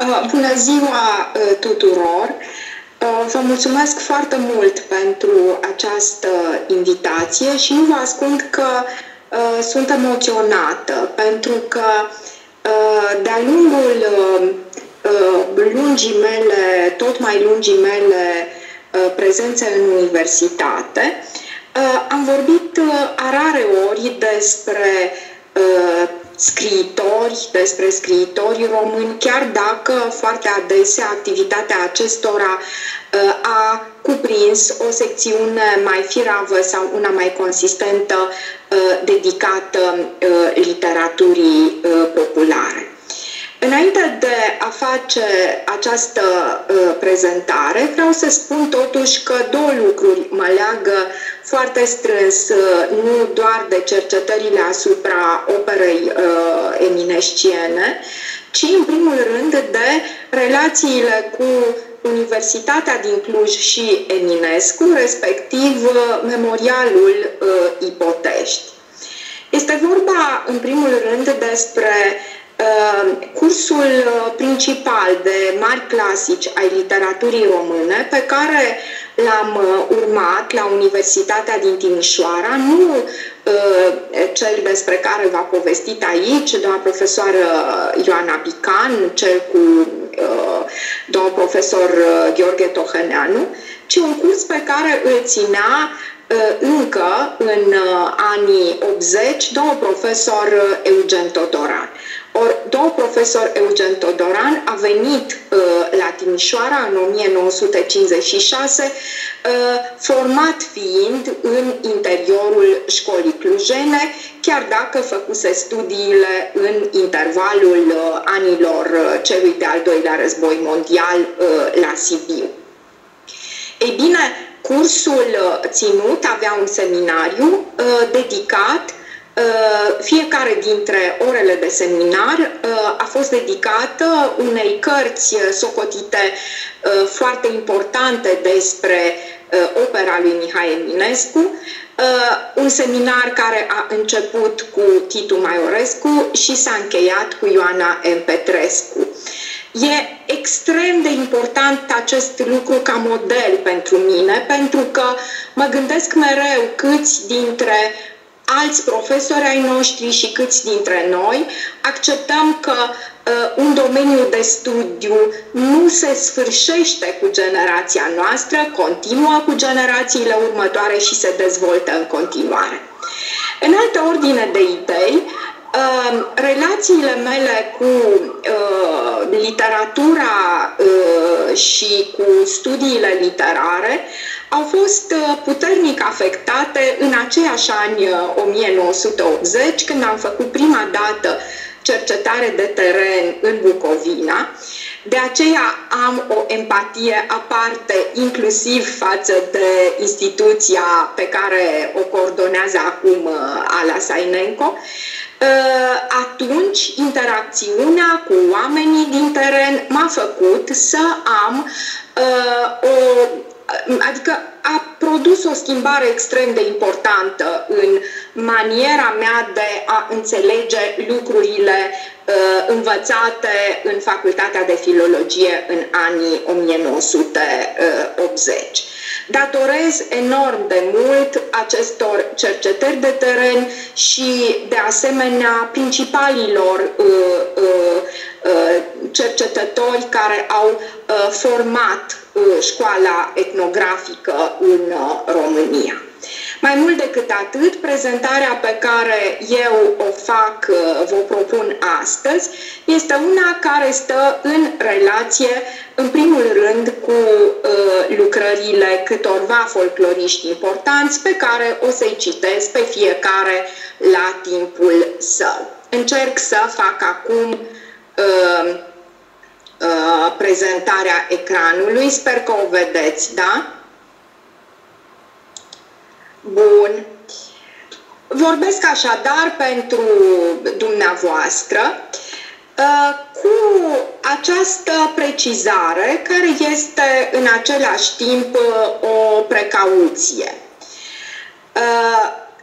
Uh, bună ziua uh, tuturor! Uh, vă mulțumesc foarte mult pentru această invitație și nu vă ascund că sunt emoționată pentru că de-a lungul lungii mele, tot mai lungii mele prezențe în universitate, am vorbit a rare ori despre scriitori, despre scriitorii români, chiar dacă foarte adesea activitatea acestora uh, a cuprins o secțiune mai firavă sau una mai consistentă uh, dedicată uh, literaturii populare. Înainte de a face această uh, prezentare, vreau să spun totuși că două lucruri mă leagă foarte strâns, uh, nu doar de cercetările asupra operei uh, eminesciene, ci în primul rând de relațiile cu Universitatea din Cluj și Eminescu, respectiv uh, memorialul uh, Ipotești. Este vorba, în primul rând, despre Uh, cursul uh, principal de mari clasici ai literaturii române pe care l-am uh, urmat la Universitatea din Timișoara, nu cel despre care v-a povestit aici, doamna profesoară Ioana Bican, cel cu doamna profesor Gheorghe Tohăneanu, ci un curs pe care îl ținea încă în anii 80 domnul profesor Eugen Todoran. Or, domnul profesor Eugen Todoran a venit uh, la Timișoara în 1956, uh, format fiind în interiorul școlii clujene, chiar dacă făcuse studiile în intervalul uh, anilor uh, celui de-al doilea război mondial uh, la Sibiu. Ei bine, cursul uh, ținut avea un seminariu uh, dedicat Uh, fiecare dintre orele de seminar uh, a fost dedicată unei cărți socotite uh, foarte importante despre opera lui Mihai Eminescu, un seminar care a început cu Titu Maiorescu și s-a încheiat cu Ioana M. Petrescu. E extrem de important acest lucru ca model pentru mine, pentru că mă gândesc mereu câți dintre alți profesori ai noștri și câți dintre noi acceptăm că uh, un domeniu de studiu nu se sfârșește cu generația noastră, continuă cu generațiile următoare și se dezvoltă în continuare. În altă ordine de idei, uh, relațiile mele cu uh, literatura uh, și cu studiile literare au fost uh, puternic afectate în aceiași ani 1980, uh, când am făcut prima dată cercetare de teren în Bucovina. De aceea am o empatie aparte, inclusiv față de instituția pe care o coordonează acum uh, Ala Sainenco. Atunci, interacțiunea cu oamenii din teren m-a făcut să am o adică a produs o schimbare extrem de importantă în maniera mea de a înțelege lucrurile uh, învățate în Facultatea de Filologie în anii 1980. Datorez enorm de mult acestor cercetări de teren și, de asemenea, principalilor uh, uh, uh, cercetători care au uh, format școala etnografică în uh, România. Mai mult decât atât, prezentarea pe care eu o fac, uh, vă propun astăzi, este una care stă în relație, în primul rând, cu uh, lucrările câtorva folcloriști importanți pe care o să-i citesc pe fiecare la timpul său. Încerc să fac acum uh, Uh, prezentarea ecranului. Sper că o vedeți, da? Bun. Vorbesc așadar pentru dumneavoastră uh, cu această precizare care este în același timp uh, o precauție.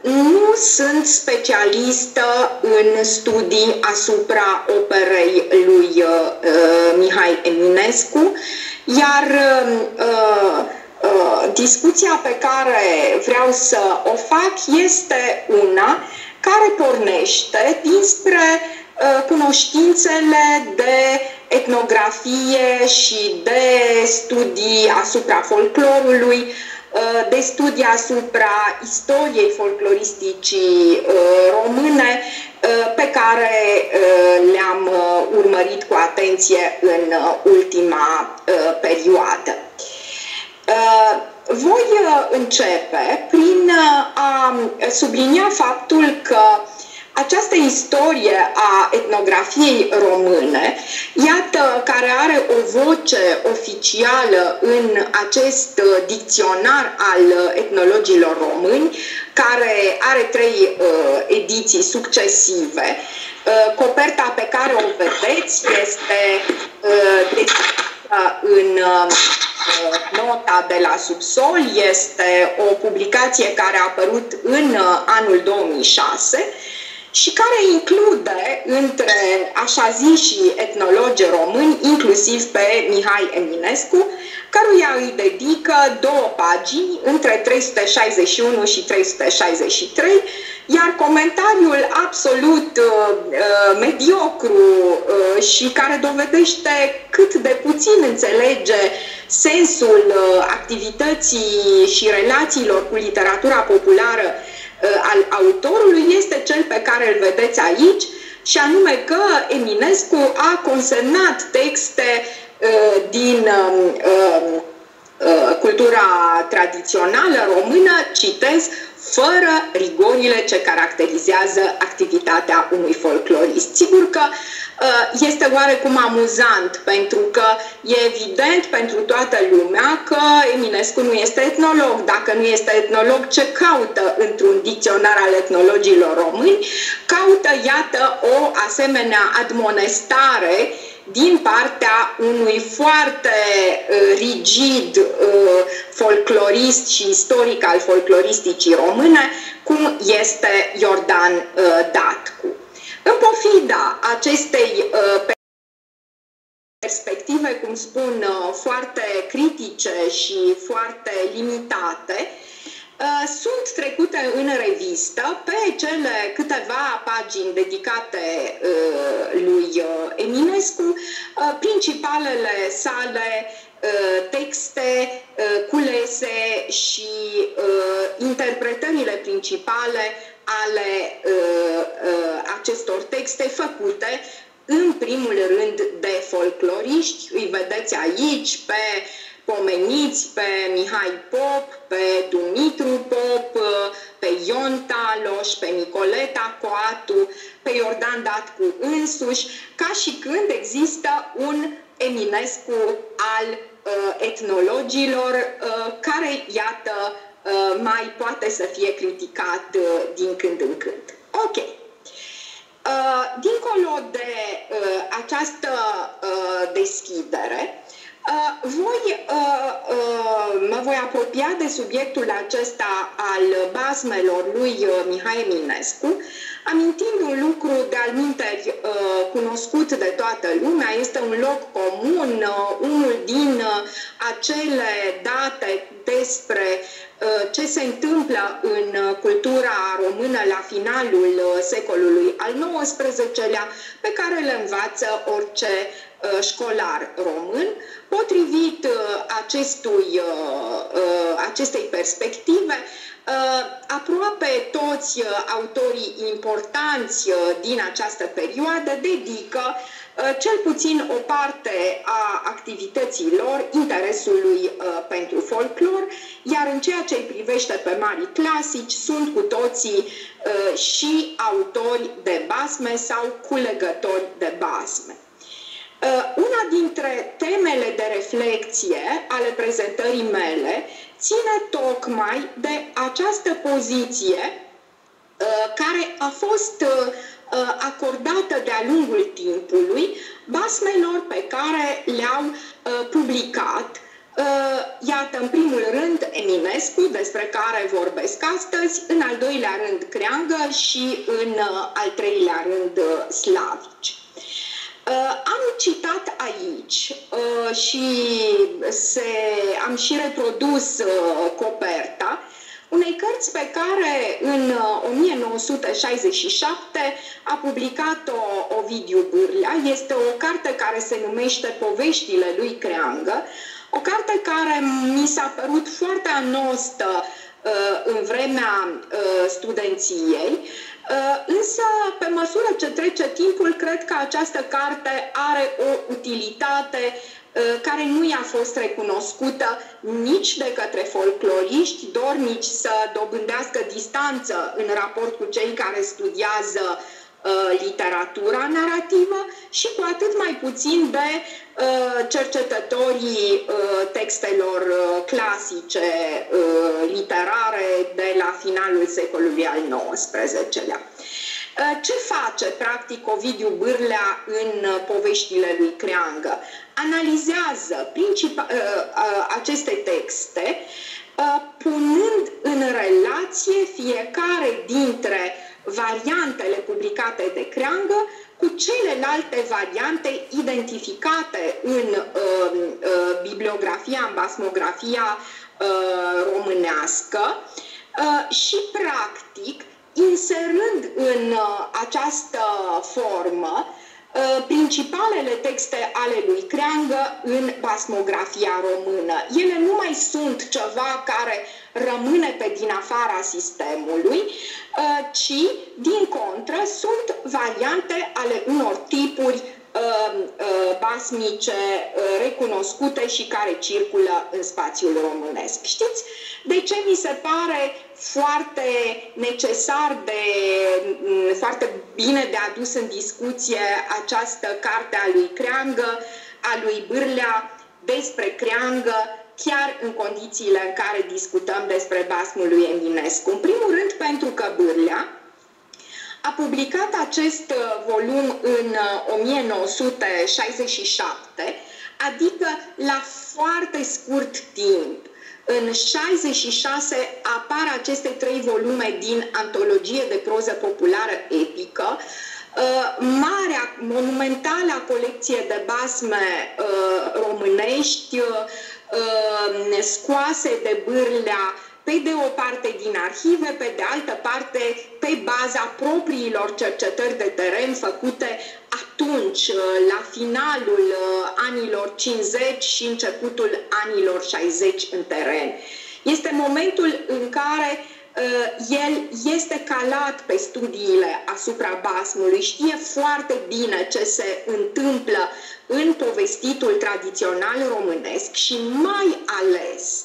Nu sunt specialistă în studii asupra operei lui uh, Mihai Eminescu, iar uh, uh, discuția pe care vreau să o fac este una care pornește dinspre uh, cunoștințele de etnografie și de studii asupra folclorului, uh, de studii asupra istoriei folcloristicii uh, române pe care le-am urmărit cu atenție în ultima perioadă. Voi începe prin a sublinia faptul că această istorie a etnografiei române, iată, care are o voce oficială în acest dicționar al etnologilor români, care are trei uh, ediții succesive. Uh, coperta pe care o vedeți este uh, în uh, nota de la subsol, este o publicație care a apărut în uh, anul 2006 și care include între așa zi și etnologi români, inclusiv pe Mihai Eminescu, căruia îi dedică două pagini între 361 și 363, iar comentariul absolut uh, uh, mediocru uh, și care dovedește cât de puțin înțelege sensul uh, activității și relațiilor cu literatura populară Uh, al autorului este cel pe care îl vedeți aici, și anume că Eminescu a consemnat texte uh, din um, um, uh, cultura tradițională română, citez, fără rigorile ce caracterizează activitatea unui folclorist. Sigur că uh, este oarecum amuzant, pentru că e evident pentru toată lumea că Eminescu nu este etnolog. Dacă nu este etnolog, ce caută într-un dicționar al etnologilor români? Caută, iată, o asemenea admonestare din partea unui foarte uh, rigid uh, folclorist și istoric al folcloristicii române, cum este Iordan uh, Datcu. În pofida acestei uh, perspective, cum spun, uh, foarte critice și foarte limitate, Uh, sunt trecute în revistă pe cele câteva pagini dedicate uh, lui uh, Eminescu, principalele sale texte culese și interpretările principale ale acestor texte făcute în primul rând de folcloriști. Îi vedeți aici pe pomeniți pe Mihai Pop, pe Dumitru Pop, pe Ion Taloș, pe Nicoleta Coatu, pe Iordan Datcu însuși, ca și când există un Eminescu al uh, etnologilor uh, care, iată, uh, mai poate să fie criticat uh, din când în când. Ok. Uh, dincolo de uh, această uh, deschidere, Uh, voi uh, uh, mă voi apropia de subiectul acesta al basmelor lui Mihai Eminescu, amintind un lucru de-al minteri cunoscut de toată lumea, este un loc comun, unul din acele date despre ce se întâmplă în cultura română la finalul secolului al XIX-lea, pe care le învață orice școlar român. Potrivit uh, acestui, uh, uh, acestei perspective, aproape toți autorii importanți din această perioadă dedică cel puțin o parte a activității lor interesului pentru folclor, iar în ceea ce îi privește pe mari clasici, sunt cu toții și autori de basme sau culegători de basme. Uh, una dintre temele de reflexie ale prezentării mele ține tocmai de această poziție uh, care a fost uh, acordată de-a lungul timpului basmelor pe care le-au publicat Iată, în primul rând, Eminescu, despre care vorbesc astăzi, în al doilea rând, Creangă și în al treilea rând, Slavici. Am citat aici și se, am și reprodus coperta unei cărți pe care în 1967 uh, a publicat-o Ovidiu Bârlea. Este o carte care se numește Poveștile lui Creangă, o carte care mi s-a părut foarte anostă uh, în vremea uh, studenției, însă pe măsură ce trece timpul, cred că această carte are o utilitate Uh, care nu i-a fost recunoscută nici de către folcloriști, dornici să dobândească distanță în raport cu cei care studiază uh, literatura narrativă și cu atât mai puțin de uh, cercetătorii textelor clasice literare de la finalul secolului al XIX-lea. Ce face, practic, Ovidiu Bârlea în poveștile lui Creangă? analizează uh, uh, aceste texte uh, punând în relație fiecare dintre variantele publicate de Creangă cu celelalte variante identificate în uh, uh, bibliografia, în basmografia uh, românească uh, și, practic, inserând în uh, această formă Uh, principalele texte ale lui Creangă în basmografia română. Ele nu mai sunt ceva care rămâne pe din afara sistemului, uh, ci, din contră, sunt variante ale unor tipuri uh, basmice recunoscute și care circulă în spațiul românesc. Știți de ce mi se pare foarte necesar de, mm, foarte bine de adus în discuție această carte a lui Creangă, a lui Bârlea despre Creangă, chiar în condițiile în care discutăm despre basmul lui Eminescu. În primul rând pentru că Bârlea a publicat acest uh, volum în 1967, uh, adică la foarte scurt timp în 66 apar aceste trei volume din antologie de proză populară epică, uh, marea, monumentală colecție de basme uh, românești, uh, scoase de bârlea pe de o parte din arhive, pe de altă parte pe baza propriilor cercetări de teren făcute atunci, uh, la finalul uh, anilor 50 și începutul anilor 60 în teren. Este momentul în care uh, el este calat pe studiile asupra basmului, știe foarte bine ce se întâmplă în povestitul tradițional românesc și mai ales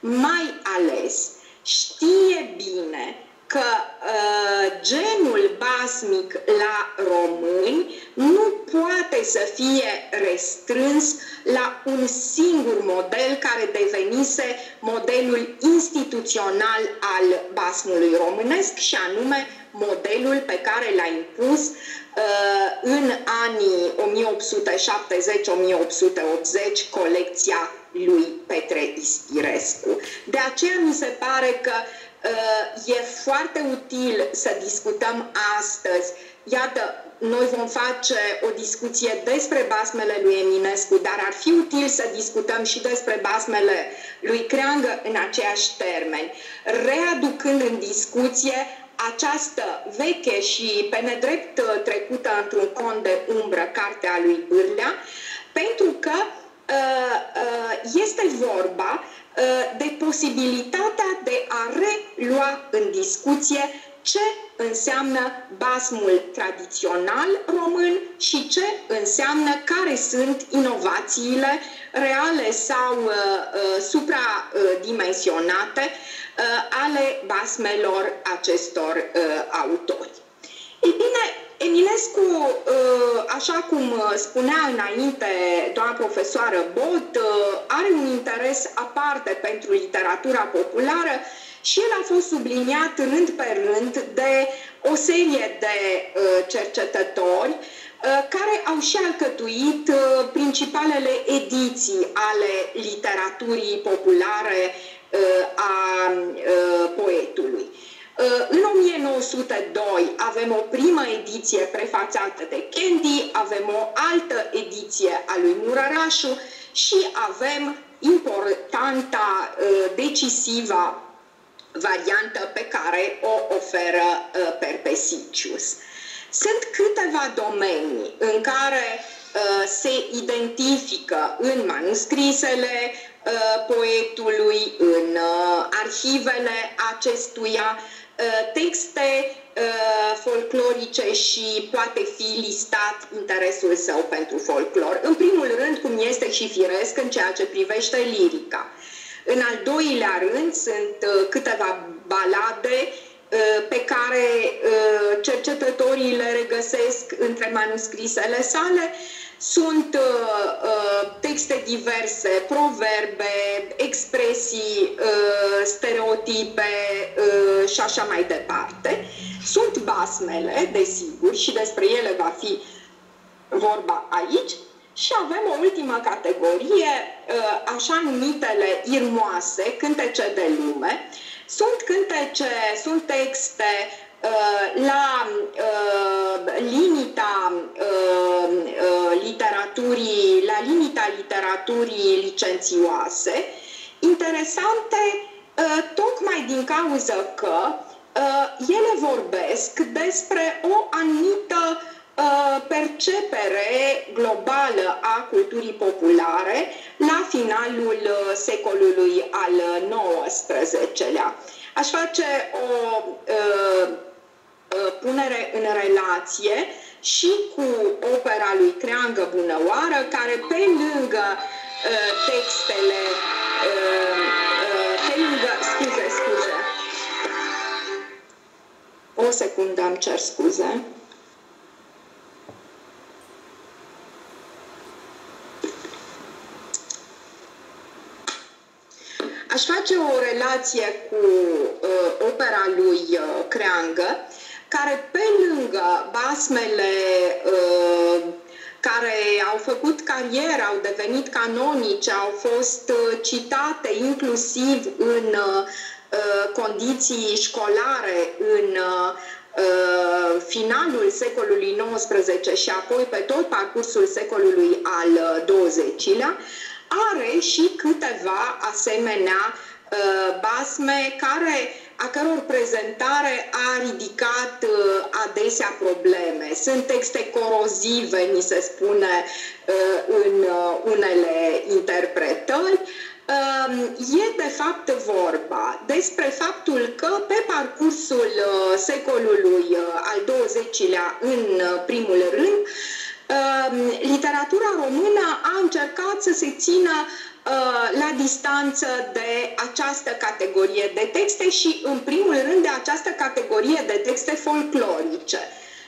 mai ales știe bine că uh, genul basmic la români nu poate să fie restrâns la un singur model care devenise modelul instituțional al basmului românesc și anume modelul pe care l-a impus uh, în anii 1870-1880 colecția lui Petre Ispirescu. De aceea mi se pare că uh, e foarte util să discutăm astăzi. Iată, noi vom face o discuție despre basmele lui Eminescu, dar ar fi util să discutăm și despre basmele lui Creangă în aceeași termeni, readucând în discuție această veche și pe nedrept trecută într-un cont de umbră, cartea lui Bârlea, pentru că Uh, uh, este vorba uh, de posibilitatea de a relua în discuție ce înseamnă basmul tradițional român și ce înseamnă care sunt inovațiile reale sau uh, uh, supradimensionate uh, ale basmelor acestor uh, autori. Ei bine, Eminescu, uh, așa cum uh, spunea înainte doamna profesoară Bot, uh, are un interes aparte pentru literatura populară și el a fost subliniat rând pe rând de o serie de cercetători care au și alcătuit principalele ediții ale literaturii populare a poetului. În 1902 avem o primă ediție prefațată de Candy, avem o altă ediție a lui Murărașu și avem importanta, decisivă variantă pe care o oferă Perpesicius. Sunt câteva domenii în care se identifică în manuscrisele poetului, în arhivele acestuia, texte folclorice și poate fi listat interesul său pentru folclor. În primul rând, cum este și firesc în ceea ce privește lirica. În al doilea rând sunt câteva balade pe care cercetătorii le regăsesc între manuscrisele sale sunt uh, uh, texte diverse, proverbe, expresii, uh, stereotipe uh, și așa mai departe. Sunt basmele, desigur, și despre ele va fi vorba aici. Și avem o ultimă categorie, uh, așa numitele irmoase, cântece de lume. Sunt cântece, sunt texte Uh, la uh, limita uh, literaturii, la limita literaturii licențioase, interesante tocmai din cauza că ele vorbesc despre o anumită percepere globală a culturii populare la finalul secolului al XIX-lea. Aș face o Uh, punere în relație și cu opera lui Creangă Bunăoară, care pe lângă uh, textele, uh, pe lângă, scuze, scuze, o secundă îmi cer scuze. Aș face o relație cu uh, opera lui uh, Creangă, care pe lângă basmele uh, care au făcut carieră, au devenit canonice, au fost uh, citate inclusiv în uh, condiții școlare în finalul secolului XIX și apoi pe tot parcursul secolului al XX-lea, are și câteva asemenea basme care a căror prezentare a ridicat uh, adesea probleme. Sunt texte corozive, ni se spune uh, în uh, unele interpretări. Um, e de fapt vorba despre faptul că pe parcursul secolului al XX-lea, în primul rând, um, literatura română a încercat să se țină Uh, la distanță de această categorie de texte și, în primul rând, de această categorie de texte folclorice.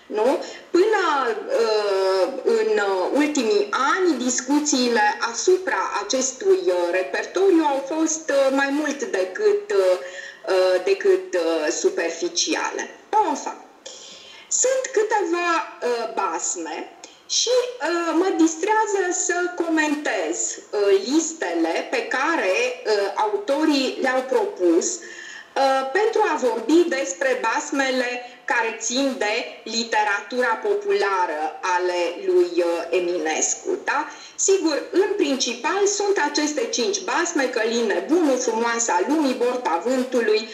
Nu? Până uh, în ultimii ani, discuțiile asupra acestui uh, repertoriu au fost uh, mai mult decât, uh, decât uh, superficiale. Enfin, sunt câteva uh, basme și uh, mă distrează să comentez uh, listele pe care uh, autorii le-au propus uh, pentru a vorbi despre basmele care țin de literatura populară ale lui uh, Eminescu. Da? Sigur, în principal sunt aceste cinci basme, Căline Bunu, Frumoasa Lumii, Borta Vântului,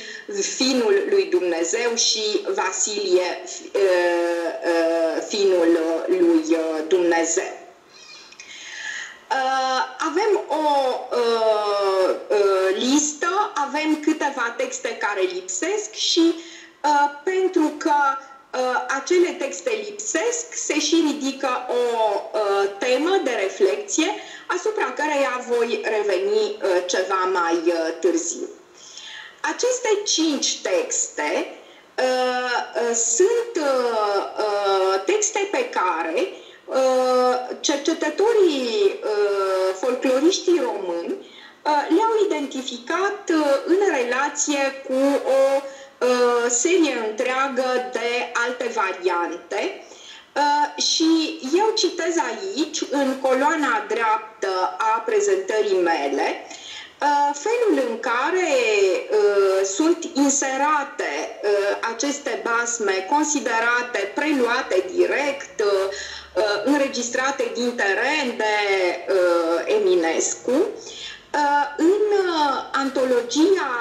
Finul lui Dumnezeu și Vasilie, uh, uh, Finul lui Dumnezeu. Avem o listă, avem câteva texte care lipsesc și pentru că uh, acele texte lipsesc, se și ridică o uh, temă de reflexie asupra căreia voi reveni uh, ceva mai uh, târziu. Aceste cinci texte uh, uh, sunt uh, uh, texte pe care uh, cercetătorii uh, folcloriștii români uh, le-au identificat uh, în relație cu o uh, serie întreagă de alte variante. Uh, și eu citez aici, în coloana dreaptă a prezentării mele, uh, felul în care uh, sunt inserate uh, aceste basme considerate preluate direct, uh, uh, înregistrate din teren de Eminescu. În antologia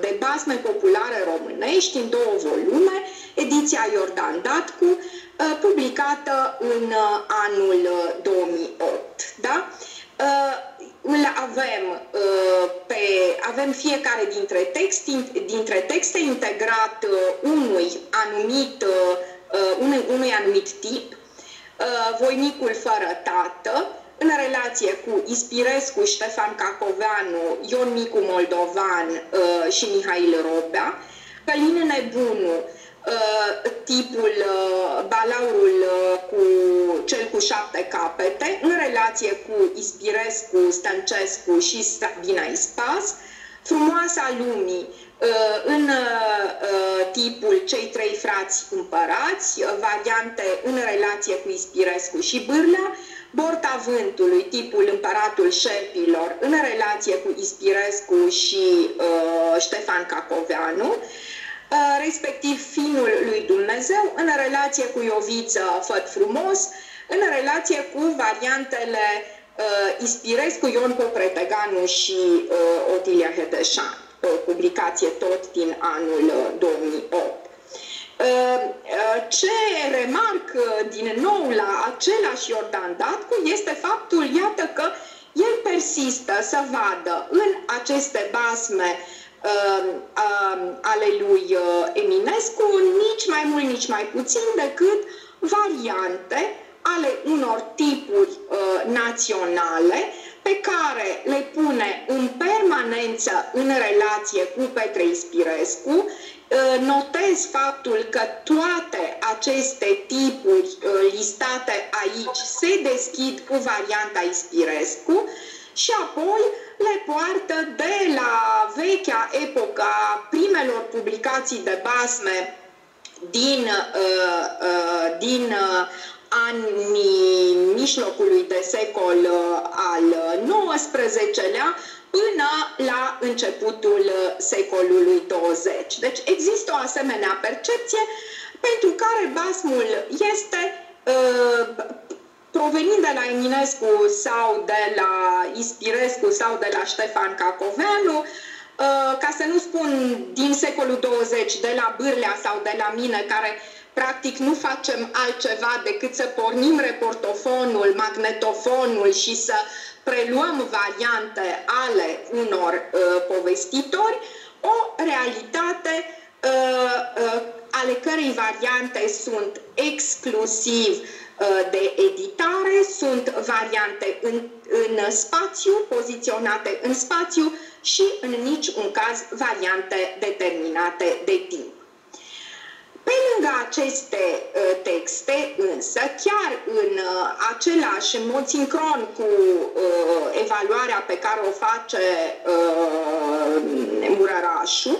de basme populare românești, în două volume, ediția Iordan Datcu, publicată în anul 2008. Da? Îl avem pe avem fiecare dintre, text, dintre texte integrat unui anumit unui, unui anumit tip voinicul fără tată în relație cu Ispirescu, Ștefan Cacoveanu, Ion Micu Moldovan și Mihail Robea, Călin Nebunu, Uh, tipul uh, balaurul uh, cu cel cu șapte capete în relație cu Ispirescu, Stăncescu și Sabina Ispas, frumoasa lumii în tipul cei trei frați împărați, variante în relație cu Ispirescu și Bârlea, Borta vântului, tipul împăratul șerpilor, în relație cu Ispirescu și uh, Ștefan Cacoveanu, Uh, respectiv Finul lui Dumnezeu, în relație cu Ioviță Făt Frumos, în relație cu variantele uh, Ispirescu, Ion Popreteganu și uh, Otilia Heteșan, o publicație tot din anul uh, 2008. Uh, uh, ce remarc din nou la același Iordan Datcu este faptul, iată că el persistă să vadă în aceste basme uh, uh, ale lui uh, Eminescu, nici mai mult, nici mai puțin decât variante ale unor tipuri uh, naționale pe care le pune în permanență în relație cu Petre Ispirescu. Uh, notez faptul că toate aceste tipuri uh, listate aici se deschid cu varianta Ispirescu și apoi le poartă de la vechea epoca primelor publicații de basme din, uh, uh, din uh, anii mijlocului de secol uh, al XIX-lea până la începutul secolului 20. Deci există o asemenea percepție pentru care basmul este uh, provenind de la Eminescu sau de la Ispirescu sau de la Ștefan Cacoveanu, uh, ca să nu spun din secolul 20, de la Bârlea sau de la mine, care practic nu facem altceva decât să pornim reportofonul, magnetofonul și să preluăm variante ale unor uh, povestitori, o realitate uh, uh, ale cărei variante sunt exclusiv Uh, de editare, sunt variante în, în spațiu, poziționate în spațiu și în niciun caz variante determinate de timp. Pe lângă aceste uh, texte, însă, chiar în uh, același, în mod sincron cu uh, evaluarea pe care o face uh, Murărașu,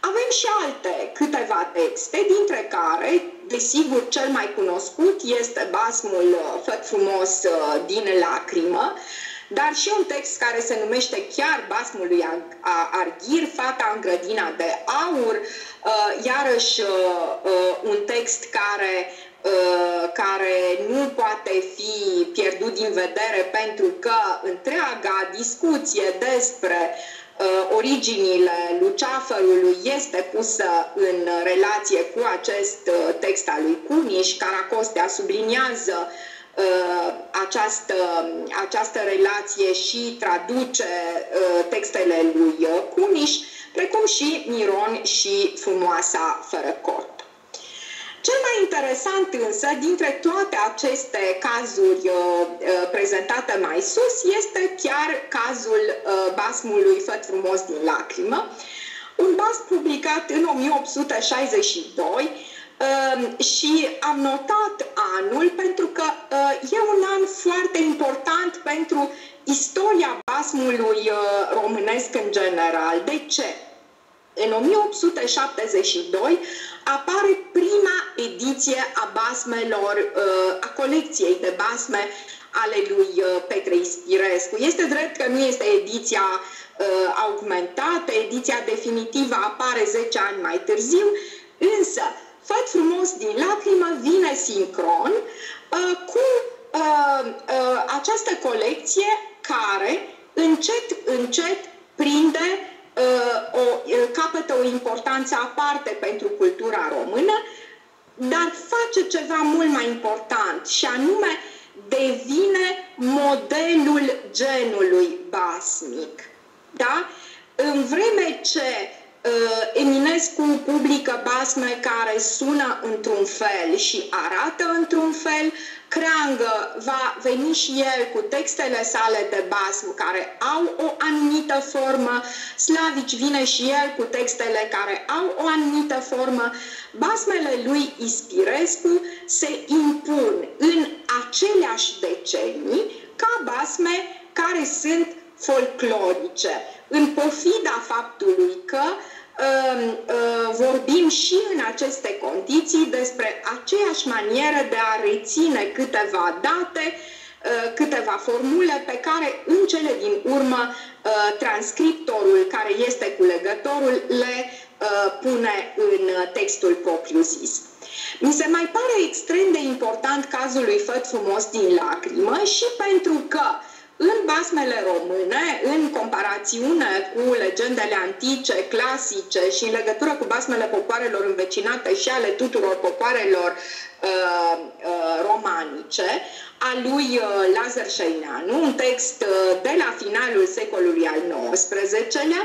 avem și alte câteva texte, dintre care, desigur, cel mai cunoscut este basmul uh, Făt frumos uh, din lacrimă, dar și un text care se numește chiar basmul lui Arghir, Fata în grădina de aur, uh, iarăși un text care care nu poate fi pierdut din vedere pentru că întreaga discuție despre uh, Uh, originile luceafărului este pusă în relație cu acest uh, text al lui Cuniș. Caracostea subliniază uh, această, această relație și traduce textele lui Cuniș, precum și Miron și Frumoasa fără corp. Cel mai interesant însă dintre toate aceste cazuri uh, uh, prezentate mai sus este chiar cazul uh, basmului Făt frumos din lacrimă, un bas publicat în 1862 uh, și am notat anul pentru că uh, e un an foarte important pentru istoria basmului uh, românesc în general. De ce? În 1872 apare prima ediție a basmelor, uh, a colecției de basme ale lui uh, Petre Ispirescu. Este drept că nu este ediția uh, augmentată, ediția definitivă apare 10 ani mai târziu, însă Făt frumos din lacrimă vine sincron cu această colecție care încet, încet prinde Uh, o, uh, capătă o importanță aparte pentru cultura română, dar face ceva mult mai important și anume devine modelul genului basmic. Da? În vreme ce uh, Eminescu publică basme care sună într-un fel și arată într-un fel, Creangă va veni și el cu textele sale de basm care au o anumită formă, Slavici vine și el cu textele care au o anumită formă, basmele lui Ispirescu se impun în aceleași decenii ca basme care sunt folclorice, în pofida faptului că Ehm, ehm, vorbim și în aceste condiții despre aceeași manieră de a reține câteva date, ehm, câteva formule pe care în cele din urmă transcriptorul care este culegătorul le pune în textul propriu-zis. Mi se mai pare extrem de important cazul lui Făt frumos din lacrimă și pentru că în basmele române, în comparațiune cu legendele antice, clasice și în legătură cu basmele popoarelor învecinate și ale tuturor popoarelor uh, uh, romanice, a lui uh, Lazar Șeineanu, un text uh, de la finalul secolului al XIX-lea,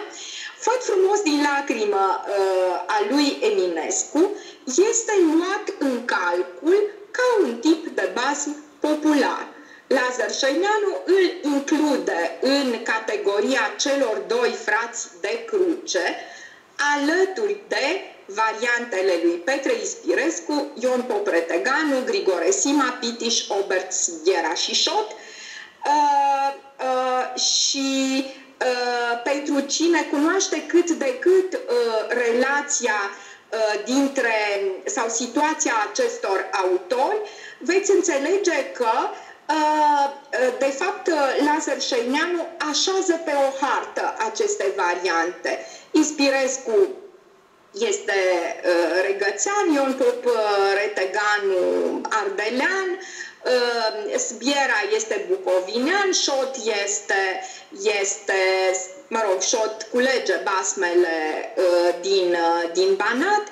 Făt frumos din lacrimă uh, a lui Eminescu este luat în calcul ca un tip de basm popular Lazar Șăineanu îl include în categoria celor doi frați de cruce, alături de variantele lui Petre Ispirescu, Ion Popreteganu, Grigore Sima, Pitiș, Obert, Sghiera și Șot. Uh, uh, și uh, pentru cine cunoaște cât de cât uh, relația uh, dintre sau situația acestor autori, veți înțelege că uh, Uh, uh, de fapt, uh, Lazar Șeineanu așează pe o hartă aceste variante. Ispirescu este uh, regățean, Ion Pop Reteganu ardelean, uh, Sbiera este bucovinean, Șot este, este mă rog, Șot culege basmele uh, din, uh, din Banat.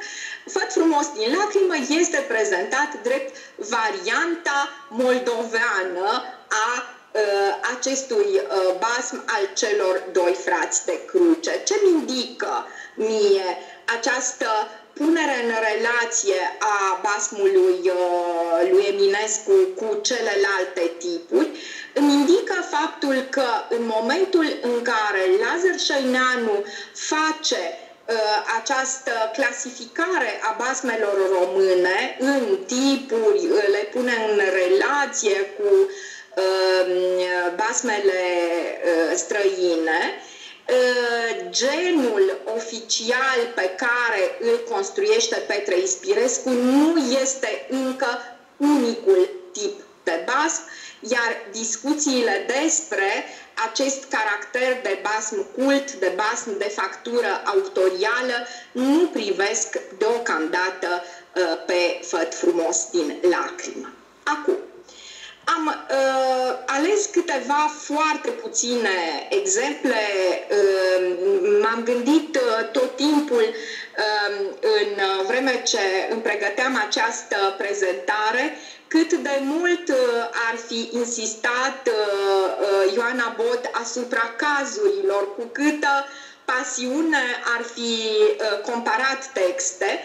Făt frumos din lacrimă este prezentat drept varianta moldoveană a uh, acestui uh, basm al celor doi frați de cruce. Ce mi indică mie această punere în relație a basmului uh, lui Eminescu cu celelalte tipuri îmi indică faptul că în momentul în care Lazar Șăineanu face Uh, această clasificare a basmelor române în tipuri, uh, le pune în relație cu um, basmele uh, străine, genul oficial pe care îl construiește Petre Ispirescu nu este încă unicul tip de basm, iar discuțiile despre acest caracter de basm cult, de basm de factură autorială, nu privesc deocamdată uh, pe făt frumos din lacrimă. Acum, am uh, ales câteva foarte puține exemple. Uh, m-am gândit uh, tot timpul uh, în vreme ce îmi pregăteam această prezentare cât de mult uh, ar fi insistat uh, uh, Ioana Bot asupra cazurilor, cu câtă pasiune ar fi comparat texte,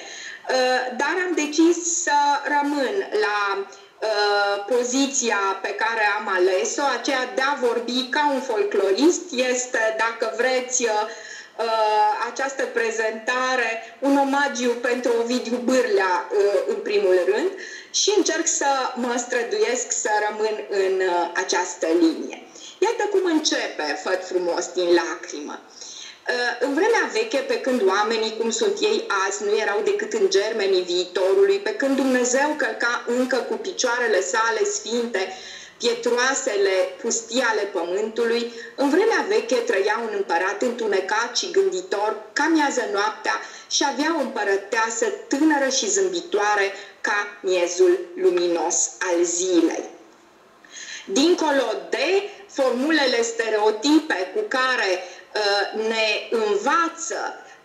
dar am decis să rămân la poziția pe care am ales-o, aceea de a vorbi ca un folclorist, este, dacă vreți, această prezentare un omagiu pentru Ovidiu Bârlea, în primul rând, și încerc să mă străduiesc să rămân în uh, această linie. Iată cum începe Făt frumos din lacrimă. în vremea veche, pe când oamenii, cum sunt ei azi, nu erau decât în germenii viitorului, pe când Dumnezeu călca încă cu picioarele sale sfinte pietroasele pustii ale pământului, în vremea veche trăia un împărat întunecat și gânditor ca miază noaptea și avea o împărăteasă tânără și zâmbitoare ca miezul luminos al zilei. Dincolo de formulele stereotipe cu care uh, ne învață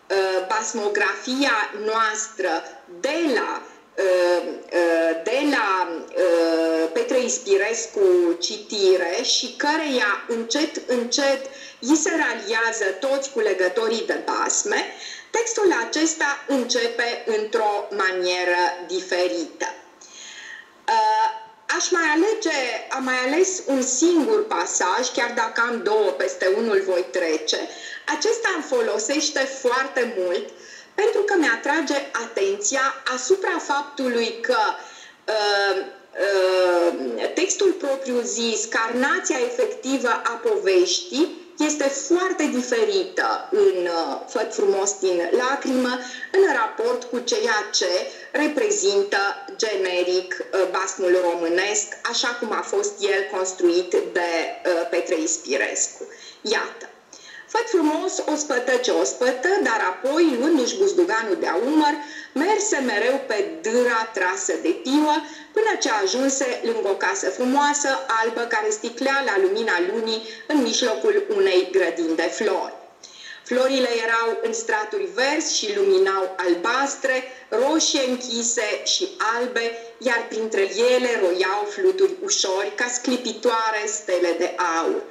uh, basmografia noastră de la uh, uh de la uh, Petre Ispirescu citire și căreia încet, încet îi se raliază toți culegătorii de basme, textul acesta începe într-o manieră diferită. Uh, Aș mai alege, am mai ales un singur pasaj, chiar dacă am două, peste unul voi trece. Acesta îmi folosește foarte mult pentru că mi-atrage atenția asupra faptului că uh, uh, textul propriu zis, carnația efectivă a poveștii, este foarte diferită în uh, Făt frumos din lacrimă în raport cu ceea ce reprezintă generic uh, basmul românesc, așa cum a fost el construit de uh, Petre Ispirescu. Iată, Făt frumos o spătă ce o spătă, dar apoi, luându-și buzduganul de umăr, merse mereu pe dâra trasă de piuă, până ce ajunse lângă o casă frumoasă, albă, care sticlea la lumina lunii în mijlocul unei grădini de flori. Florile erau în straturi verzi și luminau albastre, roșie închise și albe, iar printre ele roiau fluturi ușori ca sclipitoare stele de aur.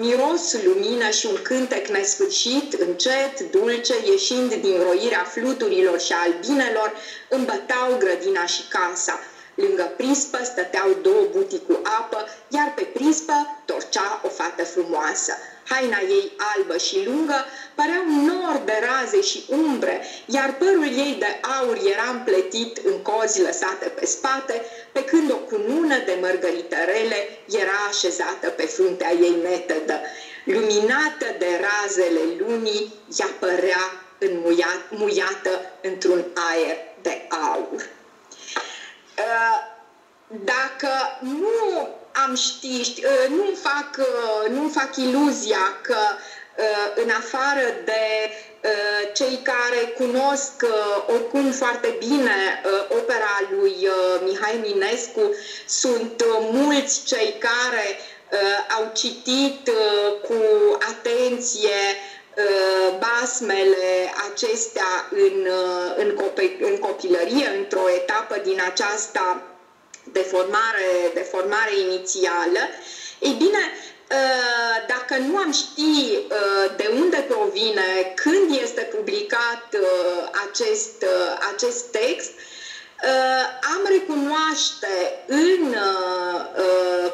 Miros, lumină și un cântec nesfârșit, încet, dulce, ieșind din roirea fluturilor și albinelor, îmbătau grădina și casa. Lângă prispă stăteau două butii cu apă, iar pe prispă torcea o fată frumoasă. Haina ei albă și lungă părea un nor de raze și umbre, iar părul ei de aur era împletit în cozi lăsate pe spate, pe când o cunună de mărgăritărele era așezată pe fruntea ei netedă. Luminată de razele lunii, ea părea înmuiată într-un aer de aur. Uh, dacă nu am ști, uh, nu fac, uh, nu fac iluzia că în afară de cei care cunosc oricum foarte bine opera lui Mihai Minescu, sunt mulți cei care au citit cu atenție basmele acestea în, în, copil, în copilărie, într-o etapă din aceasta de formare, de formare inițială, ei bine, dacă nu am ști de unde provine, când este publicat acest, acest text, am recunoaște în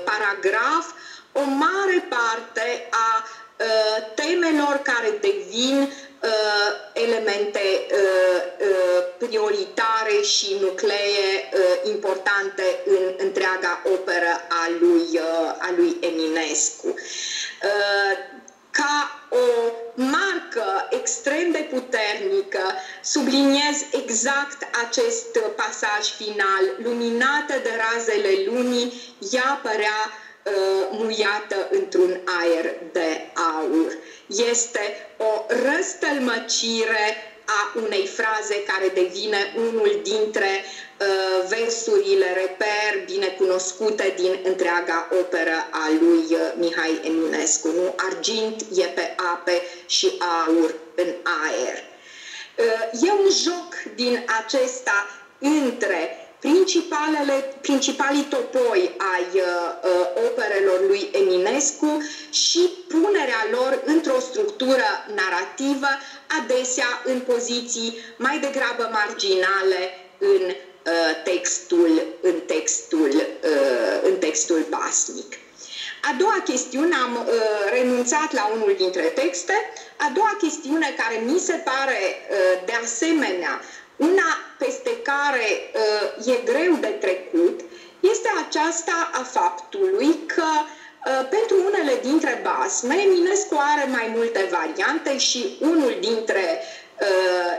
paragraf o mare parte a temelor care devin elemente prioritare și nuclee importante în întreaga operă a lui, a lui Eminescu. Ca o marcă extrem de puternică, subliniez exact acest pasaj final. Luminată de razele lunii, ea părea Uh, muiată într-un aer de aur. Este o răstălmăcire a unei fraze care devine unul dintre uh, versurile reper binecunoscute din întreaga operă a lui uh, Mihai Eminescu. Nu? Argint e pe ape și aur în aer. Uh, e un joc din acesta între principalele, principalii topoi ai uh, uh, operelor lui Eminescu și punerea lor într-o structură narrativă, adesea în poziții mai degrabă marginale în uh, textul, în textul, uh, în textul basnic. A doua chestiune, am uh, renunțat la unul dintre texte, a doua chestiune care mi se pare uh, de asemenea una peste care uh, e greu de trecut este aceasta a faptului că pentru unele dintre basme, Minescu are mai multe variante și unul dintre uh,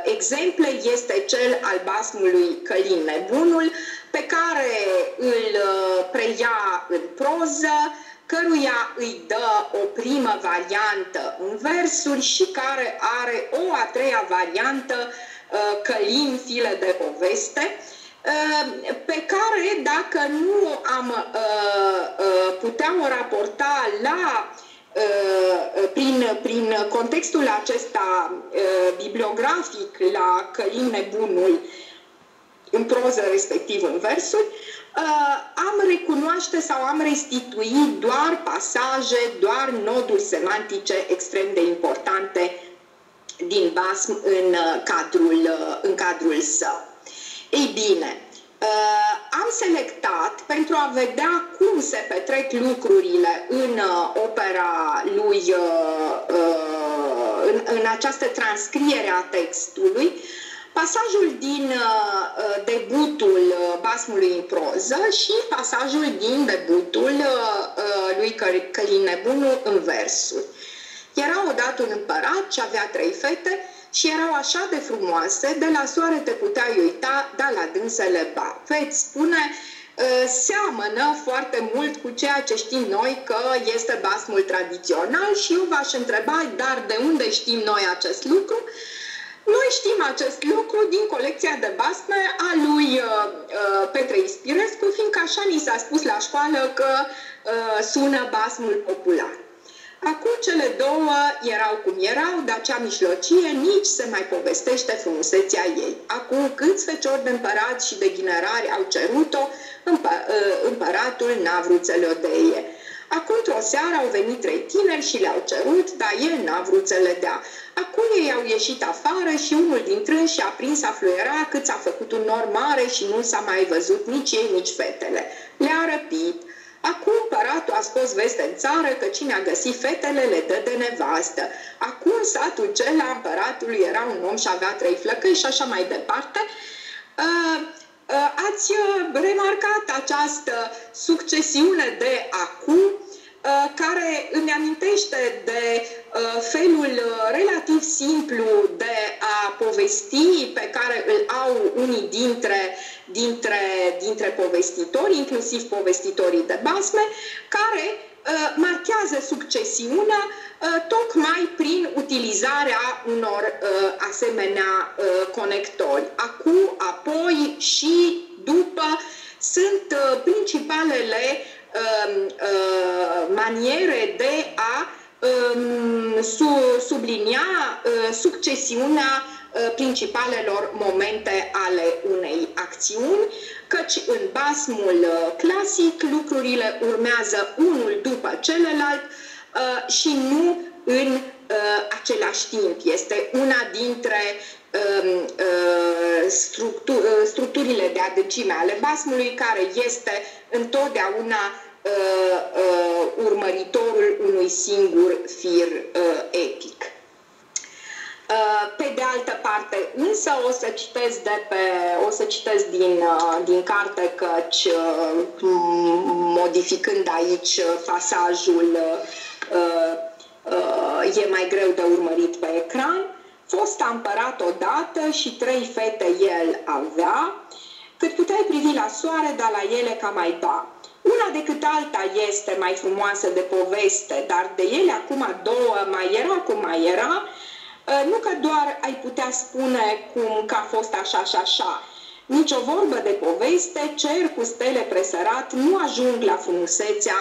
exemple este cel al basmului Călin Nebunul, pe care îl uh, preia în proză, căruia îi dă o primă variantă în versuri și care are o a treia variantă, uh, Călin, file de poveste, uh, pe care, dacă nu am uh, putea o raporta la prin, prin contextul acesta bibliografic la Călin Nebunul în proză, respectiv în versuri, am recunoaște sau am restituit doar pasaje, doar noduri semantice extrem de importante din basm în cadrul, în cadrul său. Ei bine, am selectat pentru a vedea cum se petrec lucrurile în opera lui, în, în această transcriere a textului, pasajul din uh, uh, debutul uh, basmului în proză și pasajul din debutul lui Călin Nebunu în versuri. Era odată un împărat ce avea trei fete și erau așa de frumoase, de la soare te puteai uita, dar la dânsele ba. Veți spune, seamănă foarte mult cu ceea ce știm noi că este basmul tradițional și eu v-aș întreba, dar de unde știm noi acest lucru? Noi știm acest lucru din colecția de basme a lui uh, uh, Petre Ispirescu, fiindcă așa ni s-a spus la școală că uh, sună basmul popular. Acum cele două erau cum erau, dar cea mișlocie nici se mai povestește frumusețea ei. Acum câți feciori de împărați și de ghinerari au cerut-o, împă- uh, împăratul n-a vrut să le odeie. Acum, într-o seară, au venit trei tineri și le-au cerut, dar el n-a vrut să le dea. Acum ei au ieșit afară și unul dintre ei și-a prins a fluiera cât s-a făcut un nor mare și nu s-a mai văzut nici ei, nici fetele. Le-a răpit. Acum împăratul a scos veste în țară că cine a găsit fetele le dă de nevastă. Acum satul cel a împăratului era un om și avea trei flăcăi și așa mai departe. Uh, uh, ați remarcat această succesiune de acum Uh, care îmi amintește de uh, felul uh, relativ simplu de a povesti pe care îl au unii dintre, dintre, dintre povestitori, inclusiv povestitorii de basme, care marchează succesiunea tocmai prin utilizarea unor asemenea conectori. Acum, apoi și după sunt principalele Um, uh, maniere de a um, sublinia uh, succesiunea uh, principalelor momente ale unei acțiuni, căci în basmul clasic lucrurile urmează unul după celălalt și nu în același timp. Este una dintre um, structurile de adâncime ale basmului care este întotdeauna uh, uh, urmăritorul unui singur fir uh, epic. Uh, pe de altă parte, însă o să citesc de pe, o să citesc din, uh, din carte căci uh, modificând aici pasajul e mai greu de urmărit pe ecran. Fosta împărat odată și trei fete el avea, cât puteai privi la soare, dar la ele ca mai ba. Una decât alta este mai frumoasă de poveste, dar de ele acum două mai era cum mai era, ă, nu că doar ai putea spune cum că a fost așa și așa, nici o vorbă de poveste, cer cu stele presărat, nu ajung la frumusețea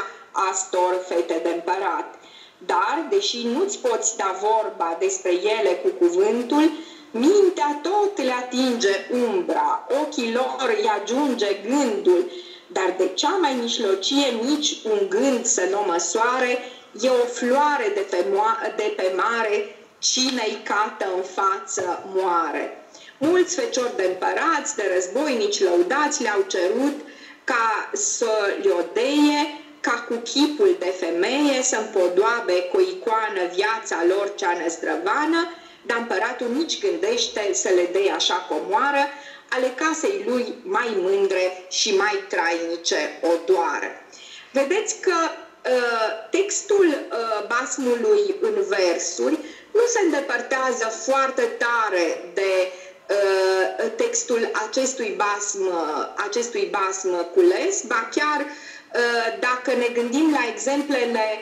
astor fete de împărat. Dar, deși nu-ți poți da vorba despre ele cu cuvântul, Mintea tot le atinge umbra, ochii lor îi ajunge gândul, dar de cea mai mișlocie nici un gând să nu măsoare, e o floare de pe, moa- de pe mare, cine-i cată în față moare. Mulți feciori de împărați, de războinici lăudați le-au cerut ca să le odeie, ca cu chipul de femeie să împodoabe cu icoană viața lor cea năzdrăvană, dar împăratul nici gândește să le dea așa comoară, ale casei lui mai mândre și mai trainice o doară. Vedeți că textul basmului în versuri nu se îndepărtează foarte tare de textul acestui basm, acestui basm cules, ba chiar dacă ne gândim la exemplele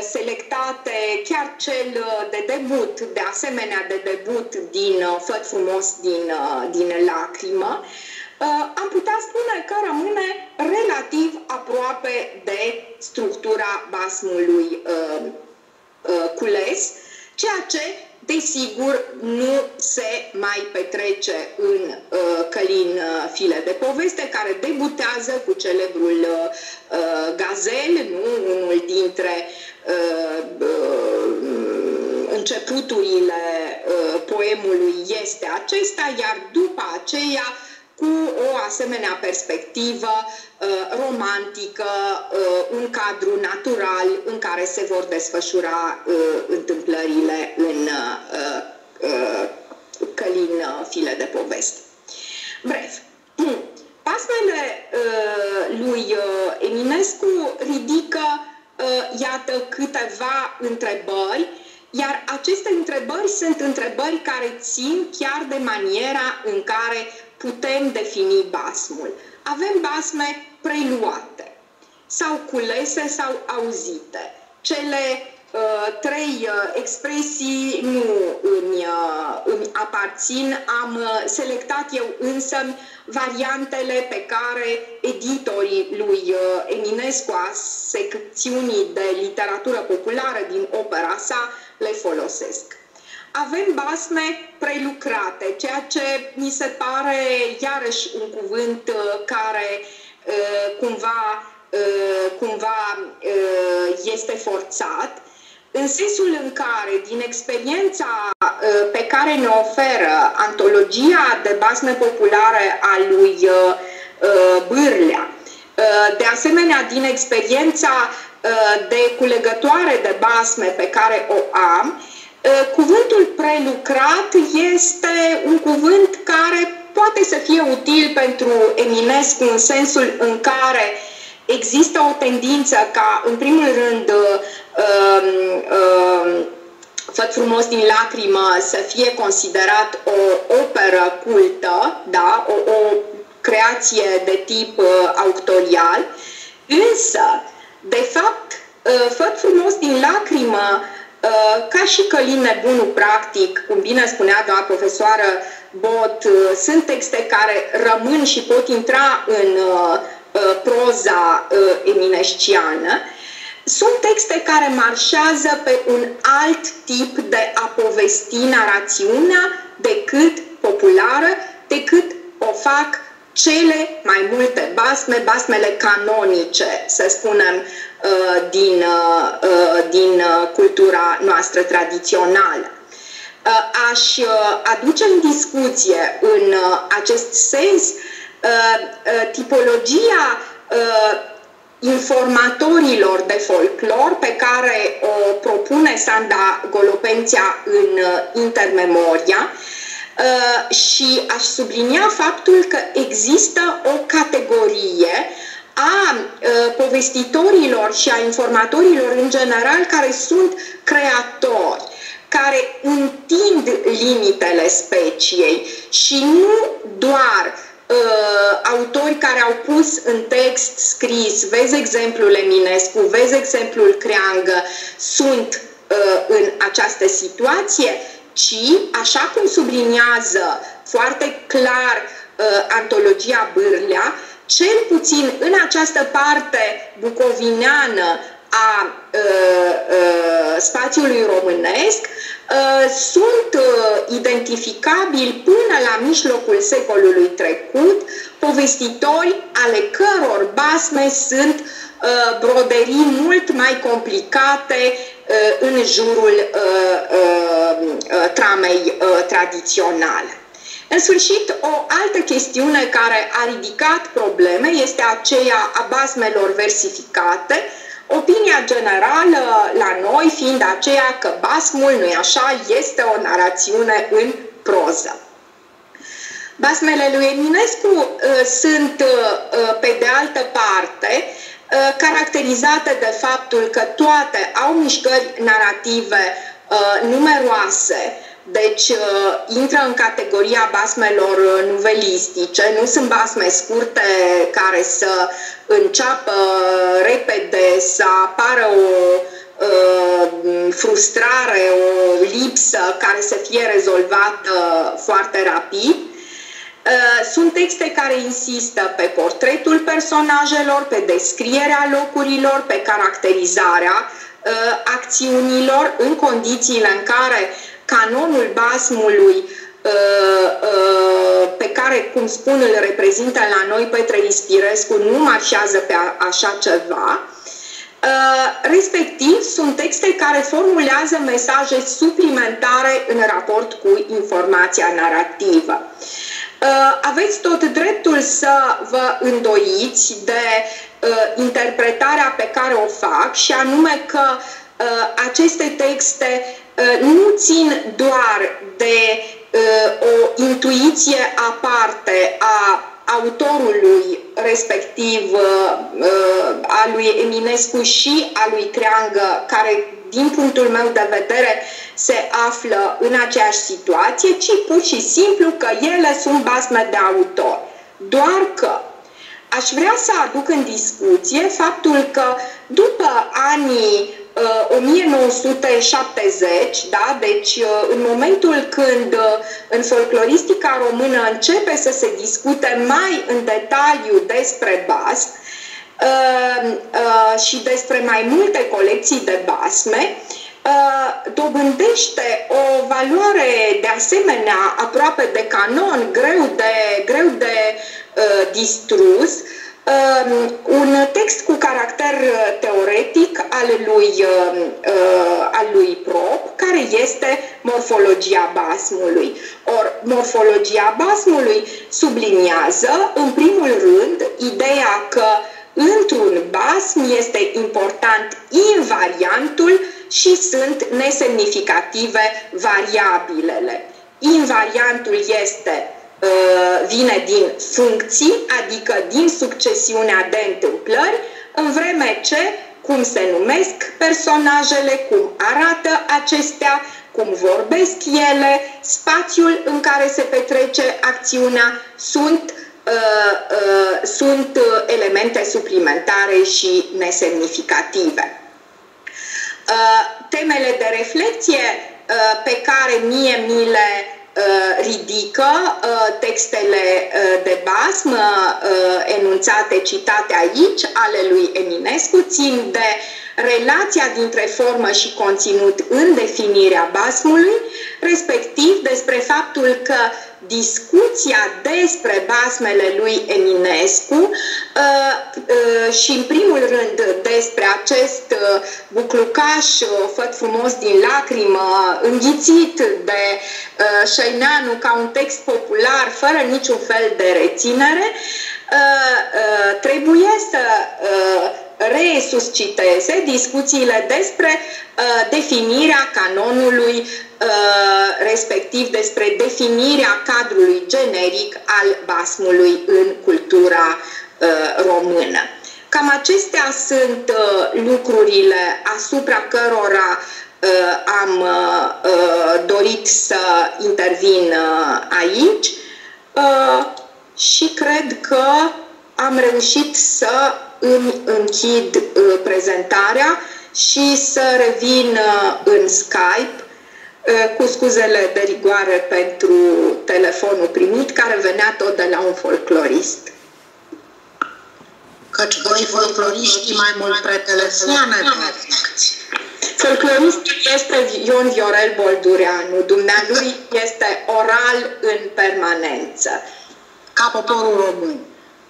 selectate, chiar cel de debut, de asemenea de debut din Făt frumos din, din lacrimă, am putea spune că rămâne relativ aproape de structura basmului cules, ceea ce desigur nu se mai petrece în uh, Călin uh, File de Poveste, care debutează cu celebrul uh, Gazel, nu? unul dintre uh, uh, începuturile uh, poemului este acesta, iar după aceea cu o asemenea perspectivă uh, romantică, uh, un cadru natural în care se vor desfășura uh, întâmplările în Călin File de Poveste. Bref, pasmele lui Eminescu ridică, iată, câteva întrebări iar aceste întrebări sunt întrebări care țin chiar de maniera în care putem defini basmul. Avem basme preluate sau culese sau auzite. Cele uh, trei uh, expresii nu îmi, uh, îmi aparțin, am uh, selectat eu însă variantele pe care editorii lui uh, Eminescu a secțiunii de literatură populară din opera sa le folosesc. Avem basme prelucrate, ceea ce mi se pare iarăși un cuvânt uh, care uh, cumva, uh, cumva este forțat, în sensul în care, din experiența pe care ne oferă antologia de basme populare a lui Bârlea, de asemenea, din experiența de culegătoare de basme pe care o am, Uh, cuvântul prelucrat este un cuvânt care poate să fie util pentru Eminescu în sensul în care există o tendință ca, în primul rând, uh, uh, Făt frumos din lacrimă să fie considerat o operă cultă, da? o, o creație de tip uh, autorial, însă, de fapt, uh, Făt frumos din lacrimă Uh, ca și Călin Nebunu, practic, cum bine spunea doamna profesoară Bot, uh, sunt texte care rămân și pot intra în uh, proza eminesciană, sunt texte care marșează pe un alt tip de a povesti narațiunea decât populară, decât o fac cele mai multe basme, basmele canonice, să spunem, Uh, din, uh, uh, din cultura noastră tradițională. Aș aduce în discuție în acest sens tipologia informatorilor de folclor pe care o propune Sanda Golopenția în Intermemoria și aș sublinia faptul că există o categorie a povestitorilor și a informatorilor în general care sunt creatori, care întind limitele speciei și nu doar uh, autori care au pus în text scris, vezi exemplul Eminescu, vezi exemplul Creangă, sunt uh, în această situație, ci, așa cum subliniază foarte clar uh, antologia Bârlea, cel puțin în această parte bucovineană a uh, uh, spațiului românesc uh, sunt uh, identificabili până la mijlocul secolului trecut povestitori ale căror basme sunt uh, broderii mult mai complicate uh, în jurul tramei tradiționale. În sfârșit, o altă chestiune care a ridicat probleme este aceea a basmelor versificate, opinia generală la noi fiind aceea că basmul, nu așa, este o narațiune în proză. Basmele lui Eminescu uh, sunt, uh, uh, pe de altă parte, caracterizată de faptul că toate au mișcări narrative numeroase, deci intră în categoria basmelor nuvelistice, nu sunt basme scurte care să înceapă repede, să apară o frustrare, o lipsă care să fie rezolvată foarte rapid. Sunt texte care insistă pe portretul personajelor, pe descrierea locurilor, pe caracterizarea acțiunilor în condițiile în care canonul basmului pe care, cum spun, îl reprezintă la noi Petre Ispirescu, nu marșează pe așa ceva, respectiv sunt texte care formulează mesaje suplimentare în raport cu informația narrativă. Aveți tot dreptul să vă îndoiți de interpretarea pe care o fac și anume că aceste texte nu țin doar de o intuiție aparte a autorului respectiv a lui Eminescu și a lui Creangă, care din punctul meu de vedere se află în aceeași situație, ci pur și simplu că ele sunt basme de autor. Doar că aș vrea să aduc în discuție faptul că după anii 1970, da? deci în momentul când în folcloristica română începe să se discute mai în detaliu despre basm și despre mai multe colecții de basme, dobândește o valoare de asemenea aproape de canon, greu de, greu de distrus, un text cu caracter teoretic al lui, al lui Prop, care este morfologia basmului. Or, morfologia basmului subliniază, în primul rând, ideea că într-un basm este important invariantul și sunt nesemnificative variabilele. Invariantul este Uh, vine din funcții, adică din succesiunea de întâmplări, în vreme ce, cum se numesc personajele, cum arată acestea, cum vorbesc ele, spațiul în care se petrece acțiunea sunt, uh, uh, sunt elemente suplimentare și nesemnificative. Uh, temele de reflexie uh, pe care mie mi le Uh, ridică uh, textele uh, de basm enunțate, citate aici, ale lui Eminescu, țin de relația dintre formă și conținut în definirea basmului, respectiv despre faptul că discuția despre basmele lui Eminescu uh, uh, și în primul rând despre acest uh, buclucaș făt frumos din lacrimă, înghițit de Șăineanu ca un text popular fără niciun fel de reținere, trebuie să resusciteze discuțiile despre uh, definirea canonului, uh, respectiv despre definirea cadrului generic al basmului în cultura uh, română. Cam acestea sunt uh, lucrurile asupra cărora uh, am uh, dorit să intervin aici și cred că am reușit să îmi închid uh, prezentarea și să revin uh, în Skype uh, cu scuzele de rigoare pentru telefonul primit, care venea tot de la un folclorist. Căci voi folcloriștii mai mult pe telefoane. Folcloristul este Ion Viorel Boldureanu. Dumnealui este oral în permanență. Ca poporul român.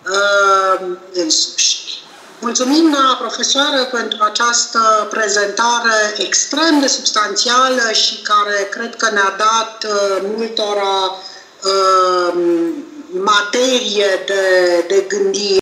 Uh, însuși. Mulțumim, doamna profesoară, pentru această prezentare extrem de substanțială și care cred că ne-a dat uh, multora uh, materie de, de gândire.